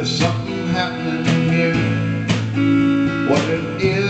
There's something happening here. What it is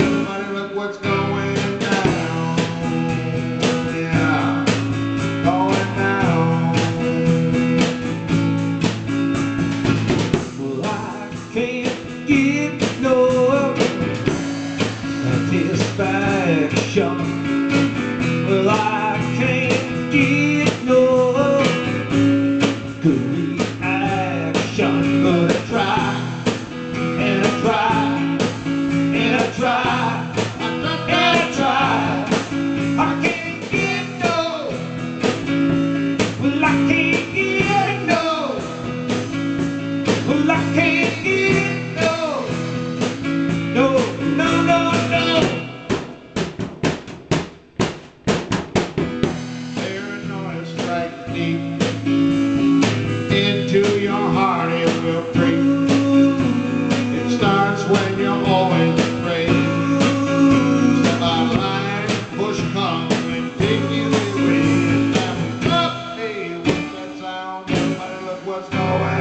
can't get no satisfaction. Well, I can't get no good reaction, but I try and I try and I try and I try. I can't give no. Well, I can't. into your heart it will creep. It starts when you're always afraid. Step out of line, push come take you away. Up, hey, what's that sound? Look what's going